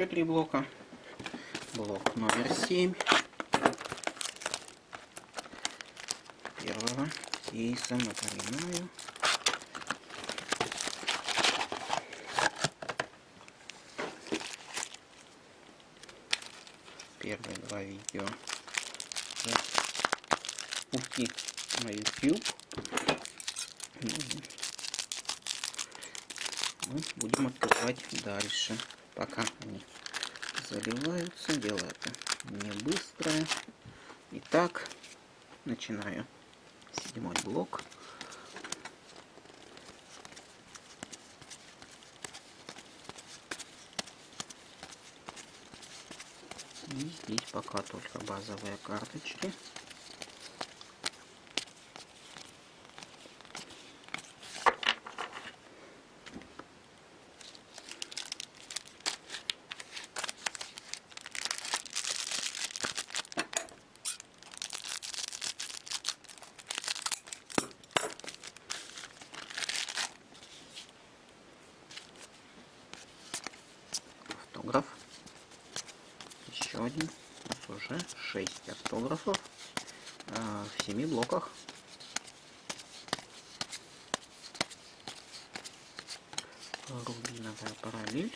еще три блока. Блок номер семь. Первого кейса, напоминаю. Первые два видео пути на YouTube. Мы будем открывать дальше, пока они заливаются. Дело это не быстрое. Итак, начинаю седьмой блок. И здесь пока только базовые карточки. автограф. Еще один. У нас уже 6 автографов э, в 7 блоках. Рубиновая параллель.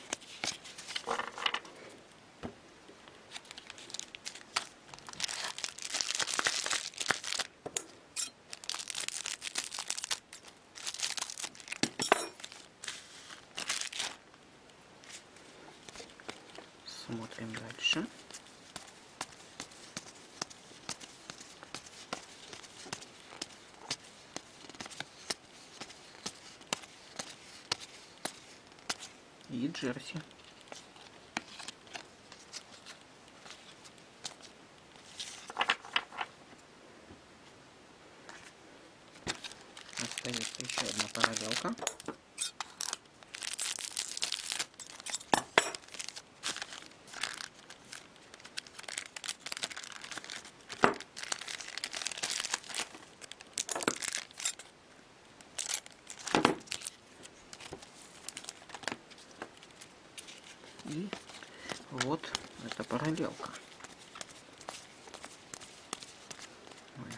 Смотрим дальше. И джерси. Остается еще одна параллелка. И вот параллелка. Ой,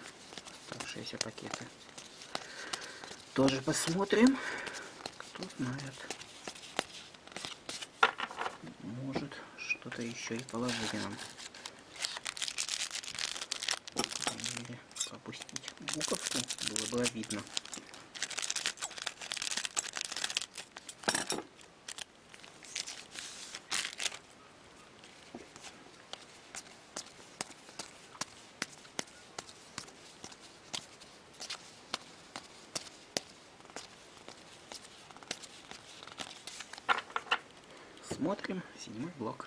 оставшиеся пакеты. Тоже посмотрим. Кто знает. Может, что-то еще и положили нам. Пропустить буковку, было бы видно. Смотрим седьмой блок.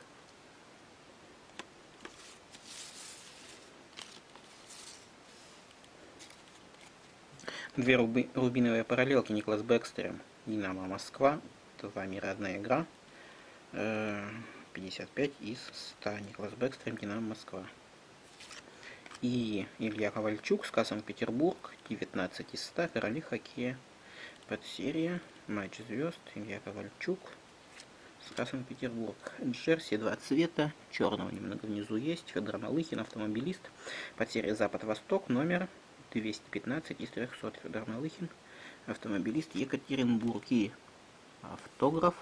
Две руби рубиновые параллелки Никлас Бэкстером. Динамо Москва. Два мира, одна игра. 55 из 100. Никлас Бэкстером, Динамо Москва. И Илья Ковальчук с Санкт-Петербург. 19 из 100. Короли хоккея. Подсерия. Матч звезд. Илья Ковальчук. Санкт-Петербург. Джерси два цвета, черного немного внизу есть. Федор Малыхин, автомобилист. Потеря Запад-Восток, номер 215 из 300. Федор Малыхин, автомобилист Екатеринбург. И автограф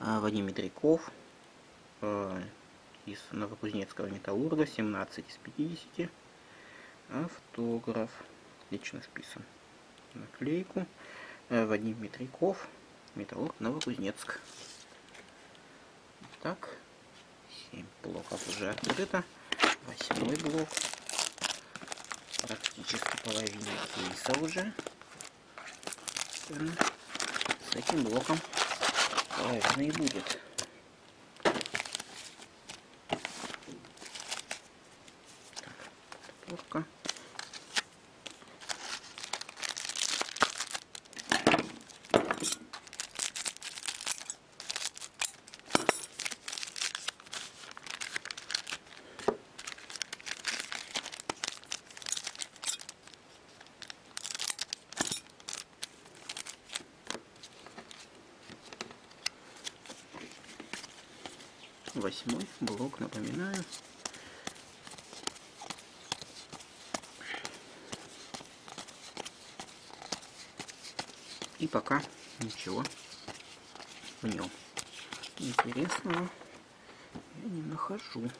Вадим Медряков из Новокузнецкого металлурга, 17 из 50. Автограф. Лично списан. Наклейку. Вадим Метряков, металлург Новокузнецк. Так, 7 блоков уже открыто. Восьмой блок. Практически половина кейса уже. С этим блоком половина и будет. Восьмой блок, напоминаю. И пока ничего в нем интересного я не нахожу.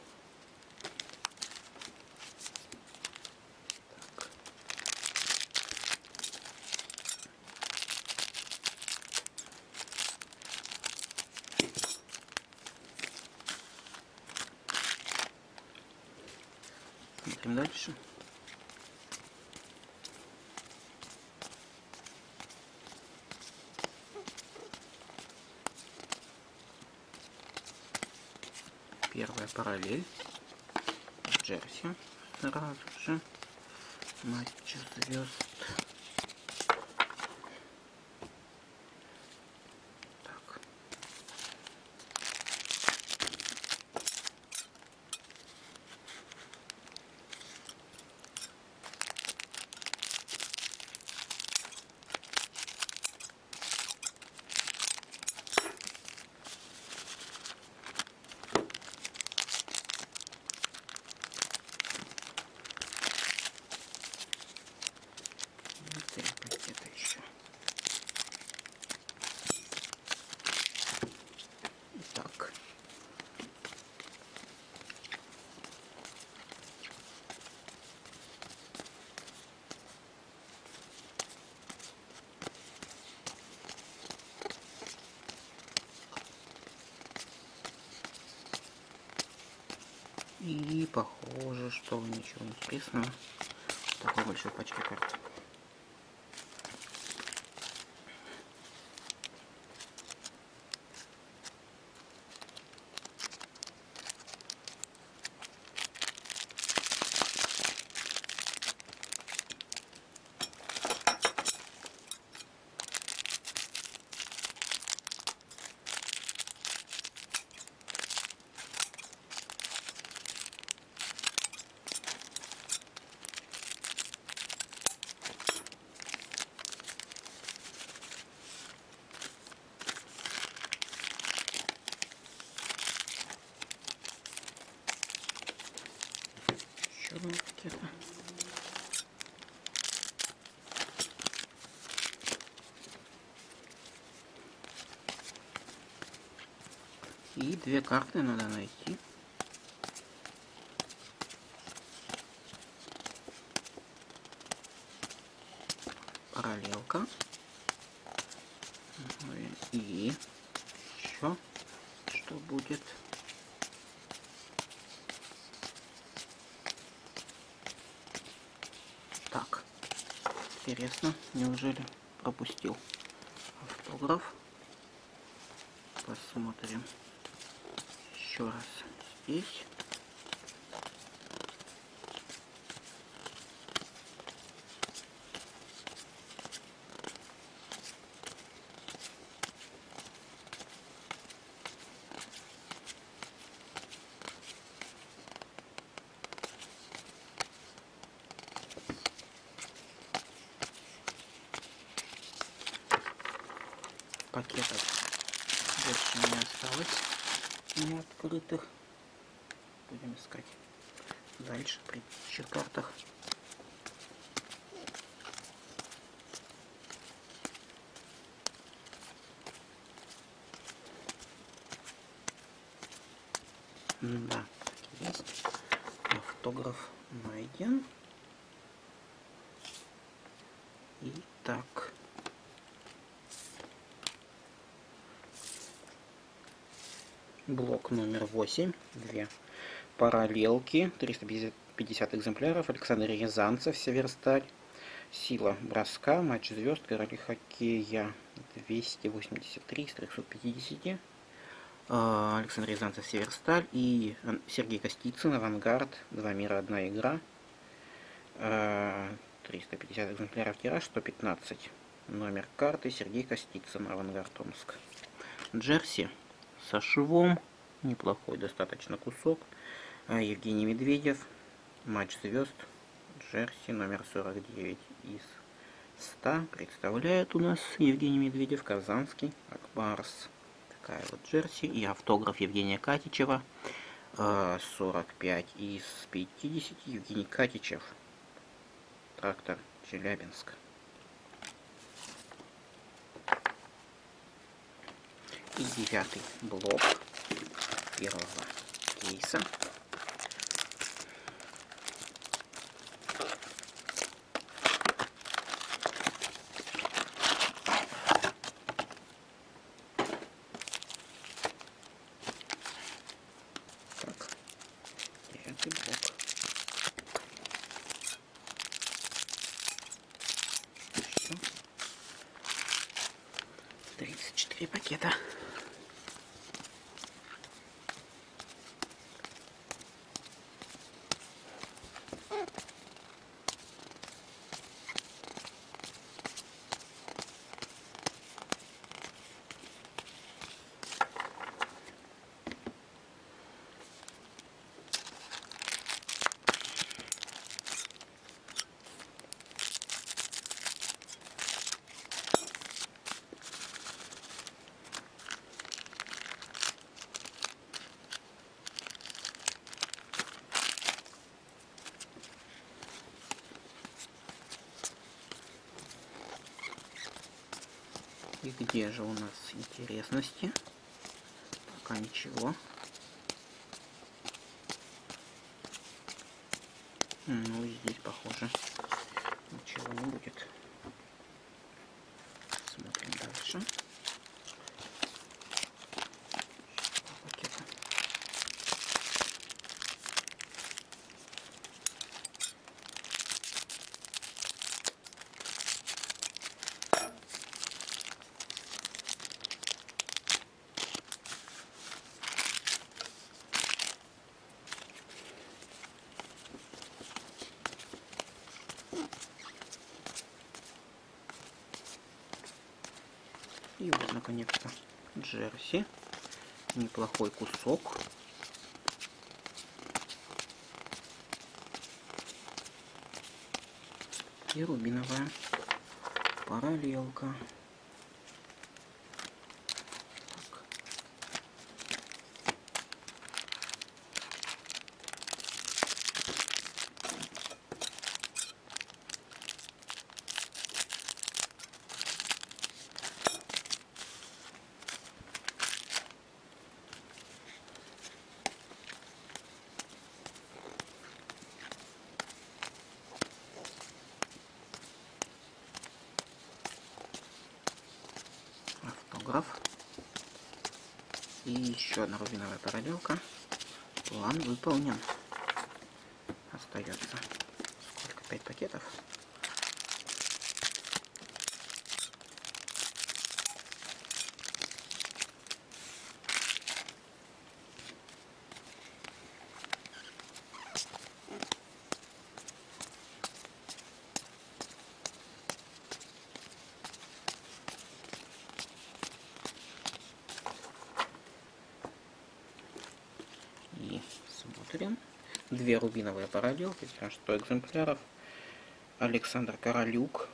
Смотрим дальше. Первая параллель. Джерси сразу же. Матч звезд. И похоже, что ничего интересного. Такой большой пачке карт. черного пакета. И две карты надо найти. Параллелка. И еще что будет? Интересно, неужели пропустил автограф? Посмотрим еще раз здесь. пакетов больше не осталось не открытых. Будем искать дальше при предыдущих картах. Да, есть. Автограф найден. Итак. Блок номер 8. Две параллелки. 350 экземпляров. Александр Рязанцев, Северсталь. Сила броска. Матч звезд. Короли хоккея. 283 из 350. Александр Рязанцев, Северсталь. И Сергей Костицын, Авангард. Два мира, одна игра. 350 экземпляров тираж, 115. Номер карты Сергей Костицын, Авангард Омск. Джерси со швом. Неплохой достаточно кусок. А, Евгений Медведев. Матч звезд. Джерси номер 49 из 100. Представляет у нас Евгений Медведев. Казанский. Акбарс. такая вот джерси и автограф Евгения Катичева. 45 э, из 50 Евгений Катичев. Трактор Челябинск. И девятый блок первого кейса. девятый блок. Еще 34 пакета. И где же у нас интересности? Пока ничего. Ну, здесь похоже ничего не будет. Смотрим дальше. Наконец-то, джерси. Неплохой кусок. И рубиновая параллелка. автограф. И еще одна рубиновая параллелка. План выполнен. Остается сколько? Пять пакетов. смотрим. Две рубиновые параллелки, 100 экземпляров. Александр Королюк,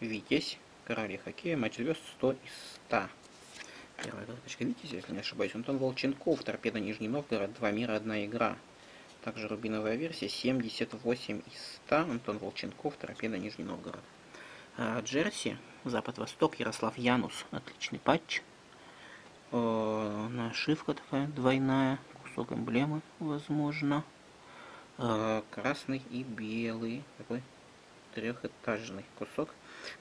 Витязь, Короли хоккея, матч звезд 100 из 100. Первая карточка Витязь, если не ошибаюсь. Антон Волченков, Торпеда Нижний Новгород, Два мира, одна игра. Также рубиновая версия 78 из 100. Антон Волченков, Торпеда Нижний Новгород. А, Джерси, Запад-Восток, Ярослав Янус. Отличный патч. Э, нашивка такая двойная кусок эмблемы, возможно. А, красный и белый. Такой трехэтажный кусок.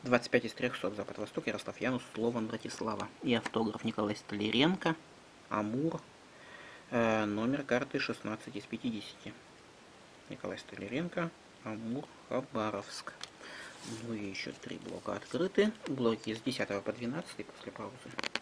25 из 300 Запад-Восток, Ярослав Янус, Слован, Братислава. И автограф Николай Столяренко, Амур. Э, номер карты 16 из 50. Николай Столяренко, Амур, Хабаровск. Ну и еще три блока открыты. Блоки с 10 по 12 после паузы.